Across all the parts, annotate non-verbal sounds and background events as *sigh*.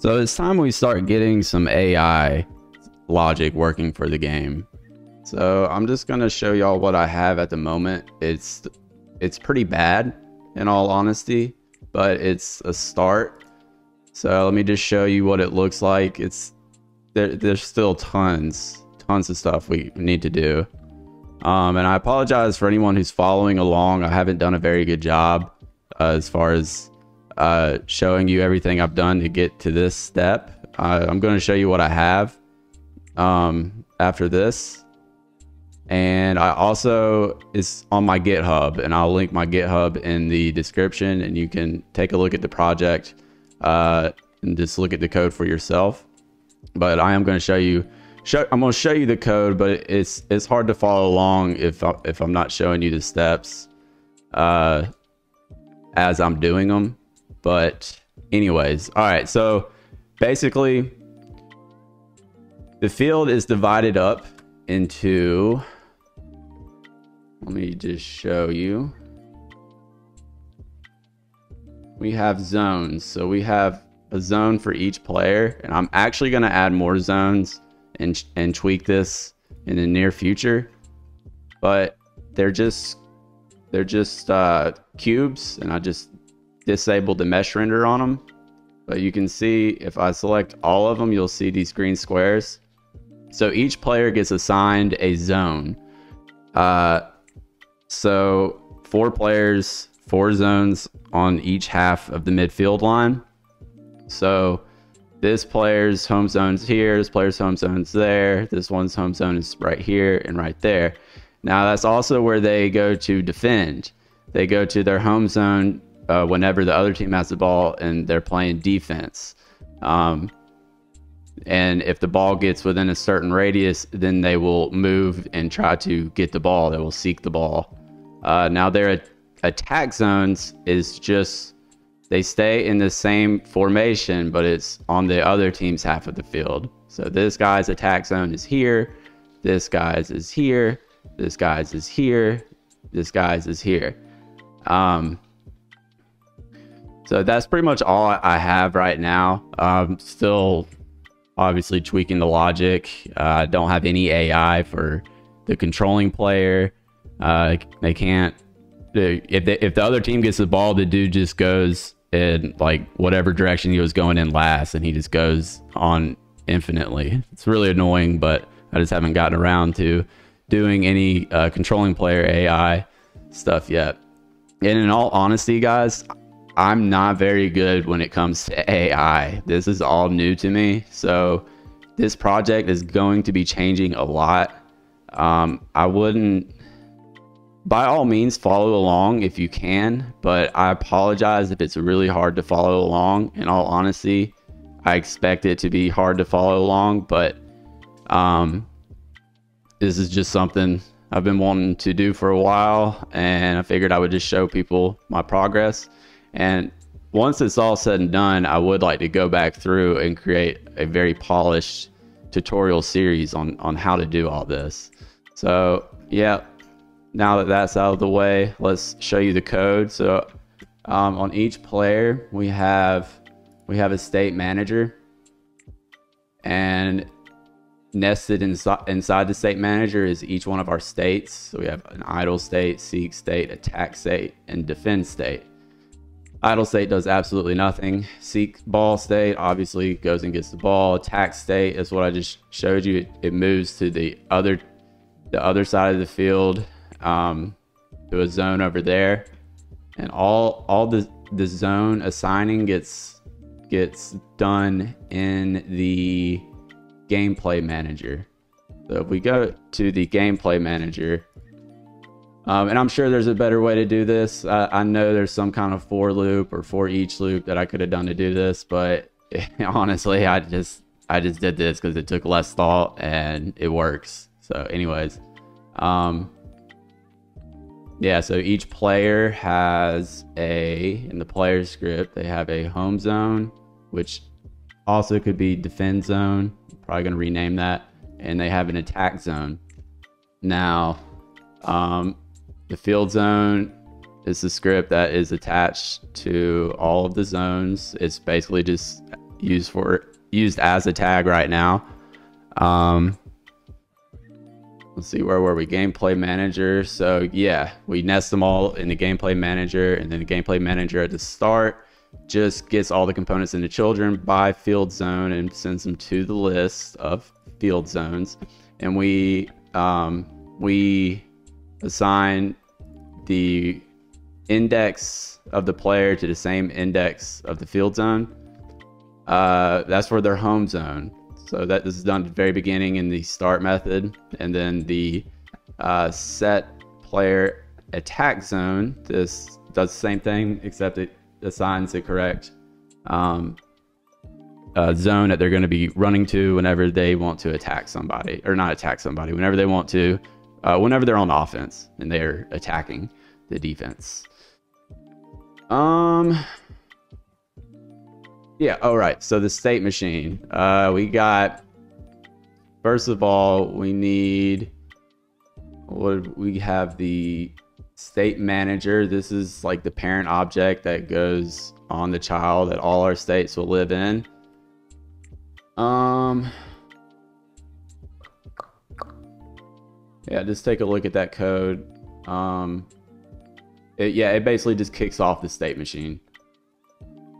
So it's time we start getting some AI logic working for the game. So I'm just gonna show y'all what I have at the moment. It's it's pretty bad in all honesty, but it's a start. So let me just show you what it looks like. It's there, there's still tons, tons of stuff we need to do. Um, and I apologize for anyone who's following along. I haven't done a very good job uh, as far as uh, showing you everything I've done to get to this step. Uh, I'm going to show you what I have um, after this. And I also is on my GitHub, and I'll link my GitHub in the description, and you can take a look at the project uh, and just look at the code for yourself. But I am going to show you. I'm going to show you the code, but it's it's hard to follow along if I, if I'm not showing you the steps uh, as I'm doing them. But anyways, all right. So basically, the field is divided up into. Let me just show you. We have zones. So we have a zone for each player, and I'm actually going to add more zones and and tweak this in the near future. But they're just they're just uh, cubes, and I just disabled the mesh render on them. But you can see if I select all of them, you'll see these green squares. So each player gets assigned a zone. Uh, so four players, four zones on each half of the midfield line. So this player's home zone's here, this player's home zone's there, this one's home zone is right here and right there. Now that's also where they go to defend. They go to their home zone uh, whenever the other team has the ball and they're playing defense. Um, and if the ball gets within a certain radius, then they will move and try to get the ball. They will seek the ball. Uh, now their attack zones is just they stay in the same formation, but it's on the other team's half of the field. So this guy's attack zone is here. This guy's is here. This guy's is here. This guy's is here. Um, so that's pretty much all I have right now. I'm still obviously tweaking the logic. Uh, I don't have any AI for the controlling player. Uh, they can't. If they, if the other team gets the ball, the dude just goes in like whatever direction he was going in last, and he just goes on infinitely. It's really annoying, but I just haven't gotten around to doing any uh, controlling player AI stuff yet. And in all honesty, guys, I'm not very good when it comes to AI. This is all new to me. So this project is going to be changing a lot. Um, I wouldn't, by all means, follow along if you can, but I apologize if it's really hard to follow along. In all honesty, I expect it to be hard to follow along, but um, this is just something I've been wanting to do for a while, and I figured I would just show people my progress. And once it's all said and done, I would like to go back through and create a very polished tutorial series on, on how to do all this. So yeah, now that that's out of the way, let's show you the code. So um, on each player, we have we have a state manager, and nested inside inside the state manager is each one of our states. So we have an idle state, seek state, attack state, and defend state. Idle state does absolutely nothing. Seek ball state obviously goes and gets the ball. Attack state is what I just showed you. It, moves to the other the other side of the field um, to a zone over there, and all all the the zone assigning gets gets done in the gameplay manager. So if we go to the gameplay manager, um, and I'm sure there's a better way to do this. I, I, know there's some kind of for loop or for each loop that I could have done to do this, but *laughs* honestly, I just I just did this because it took less thought and it works. So, anyways, um, yeah. So each player has a in the player script they have a home zone, which also could be defend zone. Probably gonna rename that, and they have an attack zone. Now, um, the field zone is the script that is attached to all of the zones. It's basically just used for used as a tag right now. Um, let's see where were we gameplay manager so yeah we nest them all in the gameplay manager and then the gameplay manager at the start just gets all the components into children by field zone and sends them to the list of field zones and we um, we assign the index of the player to the same index of the field zone uh, that's for their home zone so that this is done at the very beginning in the start method, and then the uh, set player attack zone. This does the same thing except it assigns the correct um, uh, zone that they're going to be running to whenever they want to attack somebody, or not attack somebody, whenever they want to, uh, whenever they're on offense and they're attacking the defense. Um, yeah. All right. So the state machine. Uh, we got. First of all, we need. What we have the state manager. This is like the parent object that goes on the child that all our states will live in. Um. Yeah, just take a look at that code. Um. It, yeah, it basically just kicks off the state machine.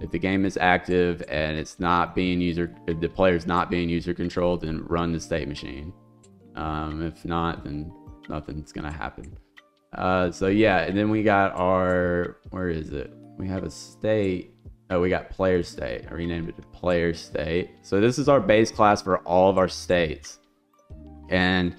If the game is active and it's not being user if the player is not being user controlled then run the state machine. Um, if not then nothing's gonna happen. Uh, so yeah and then we got our where is it? We have a state oh we got player state. I renamed it to player state. So this is our base class for all of our states. And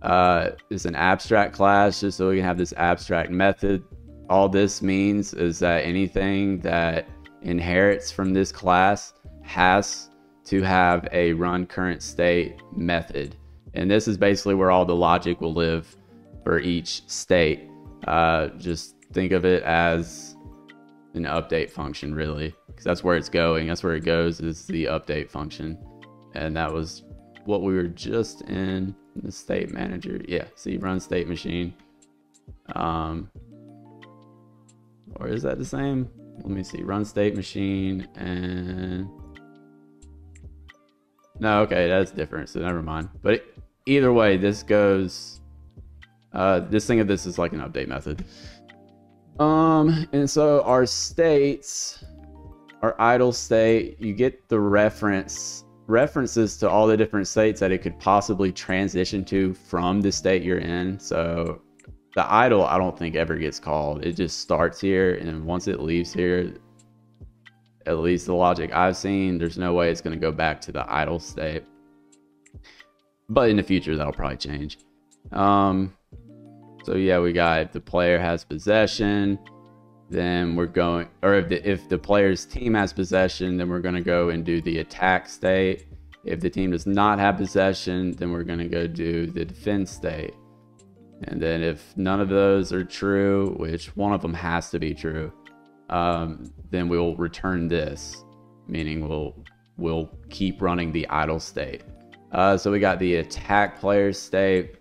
uh, it's an abstract class just so we can have this abstract method all this means is that anything that inherits from this class has to have a run current state method. And this is basically where all the logic will live for each state. Uh, just think of it as an update function, really, because that's where it's going. That's where it goes is the update function. And that was what we were just in the state manager. Yeah, see, run state machine. Um, or is that the same? let me see, run state machine and no, okay, that's different, so never mind. But it, either way, this goes, uh, this thing of this is like an update method. Um, and so our states, our idle state, you get the reference, references to all the different states that it could possibly transition to from the state you're in. So the idle I don't think ever gets called. It just starts here, and once it leaves here, at least the logic I've seen, there's no way it's going to go back to the idle state. But in the future, that'll probably change. Um, so yeah, we got if the player has possession, then we're going, or if the, if the player's team has possession, then we're going to go and do the attack state. If the team does not have possession, then we're going to go do the defense state. And then if none of those are true, which one of them has to be true, um, then we'll return this, meaning we'll we'll keep running the idle state. Uh, so we got the attack player state.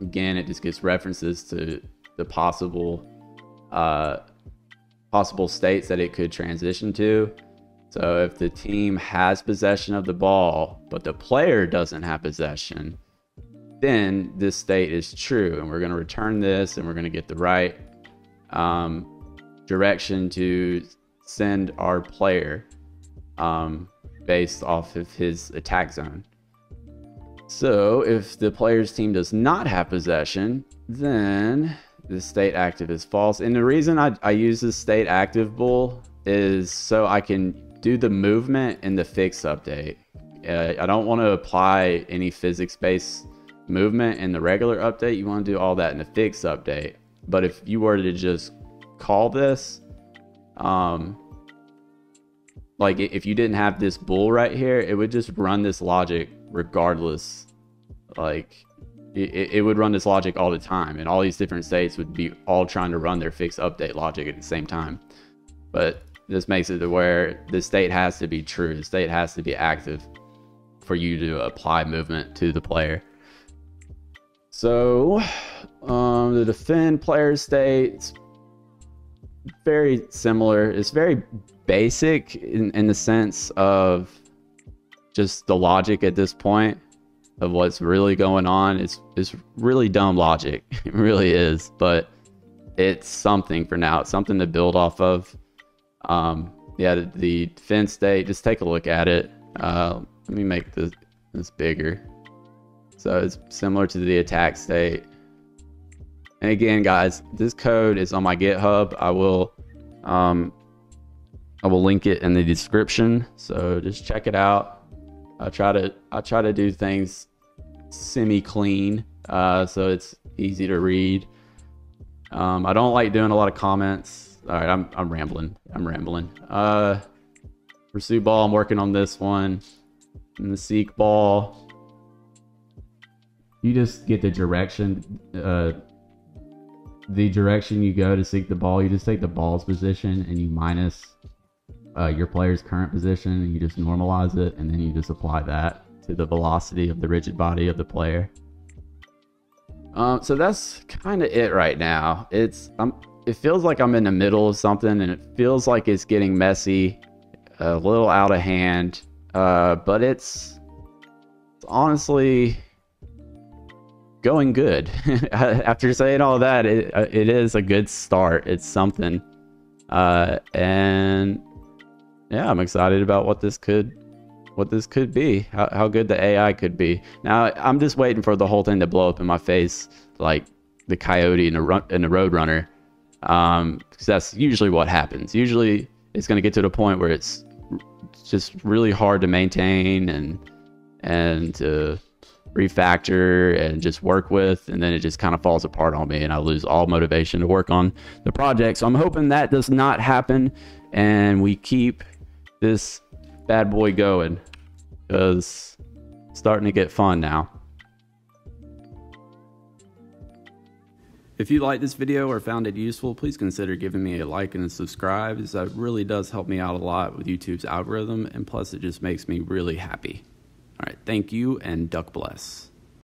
Again, it just gets references to the possible uh, possible states that it could transition to. So if the team has possession of the ball, but the player doesn't have possession, then this state is true and we're going to return this and we're going to get the right um, direction to send our player um, based off of his attack zone. So if the player's team does not have possession, then the state active is false. And the reason I, I use this state active bool is so I can do the movement in the fix update. Uh, I don't want to apply any physics based movement in the regular update, you want to do all that in the fix update. But if you were to just call this, um, like if you didn't have this bool right here, it would just run this logic regardless. Like it, it would run this logic all the time, and all these different states would be all trying to run their fix update logic at the same time. But this makes it to where the state has to be true. The state has to be active for you to apply movement to the player. So, um, the defend player states. very similar. It's very basic in, in the sense of just the logic at this point of what's really going on. It's it's really dumb logic. *laughs* It really is, but it's something for now. It's something to build off of. Um, yeah, the, the defense state. Just take a look at it. Uh, let me make this this bigger. So it's similar to the attack state. And again, guys, this code is on my GitHub. I will, um, I will link it in the description. So just check it out. I try to I try to do things semi clean, uh, so it's easy to read. Um, I don't like doing a lot of comments. All right, I'm I'm rambling. I'm rambling. Uh, pursuit ball. I'm working on this one. And the seek ball. You just get the direction. Uh, the direction you go to seek the ball. You just take the ball's position and you minus uh, your player's current position and you just normalize it and then you just apply that to the velocity of the rigid body of the player. Um, so that's kind of it right now. It's I'm, it feels like I'm in the middle of something and it feels like it's getting messy, a little out of hand. Uh, but it's, it's honestly going good. *laughs* After saying all that, it, uh, it is a good start. It's something. Uh, and yeah, I'm excited about what this could what this could be, how, how good the AI could be. Now, I'm just waiting for the whole thing to blow up in my face, like the coyote and the, and the roadrunner. Um, because that's usually what happens. Usually, it's going to get to the point where it's just really hard to maintain and and refactor and just work with and then it just kind of falls apart on me and I lose all motivation to work on the project. So I'm hoping that does not happen and we keep this bad boy going because it's starting to get fun now. If you liked this video or found it useful, please consider giving me a like and a subscribe as that really does help me out a lot with YouTube's algorithm and plus it just makes me really happy. All right, thank you and duck bless.